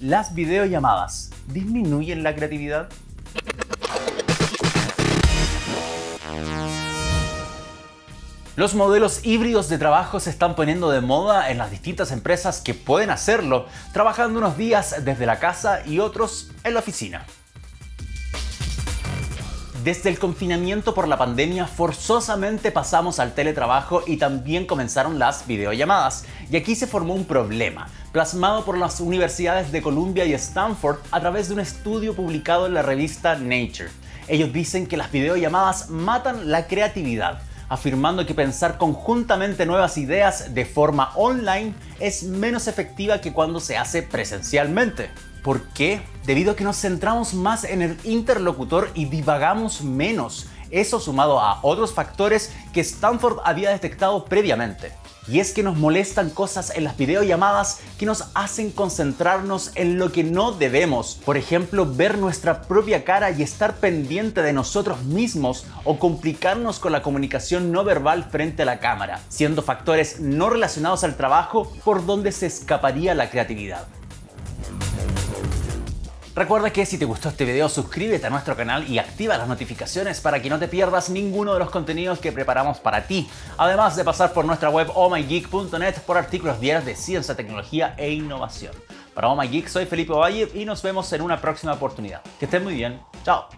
¿Las videollamadas disminuyen la creatividad? Los modelos híbridos de trabajo se están poniendo de moda en las distintas empresas que pueden hacerlo, trabajando unos días desde la casa y otros en la oficina. Desde el confinamiento por la pandemia forzosamente pasamos al teletrabajo y también comenzaron las videollamadas. Y aquí se formó un problema, plasmado por las universidades de Columbia y Stanford a través de un estudio publicado en la revista Nature. Ellos dicen que las videollamadas matan la creatividad afirmando que pensar conjuntamente nuevas ideas de forma online es menos efectiva que cuando se hace presencialmente. ¿Por qué? Debido a que nos centramos más en el interlocutor y divagamos menos. Eso sumado a otros factores que Stanford había detectado previamente. Y es que nos molestan cosas en las videollamadas que nos hacen concentrarnos en lo que no debemos. Por ejemplo, ver nuestra propia cara y estar pendiente de nosotros mismos o complicarnos con la comunicación no verbal frente a la cámara, siendo factores no relacionados al trabajo por donde se escaparía la creatividad. Recuerda que si te gustó este video suscríbete a nuestro canal y activa las notificaciones para que no te pierdas ninguno de los contenidos que preparamos para ti. Además de pasar por nuestra web ohmygeek.net por artículos diarios de ciencia, tecnología e innovación. Para Oh My Geek soy Felipe Valle y nos vemos en una próxima oportunidad. Que estén muy bien. Chao.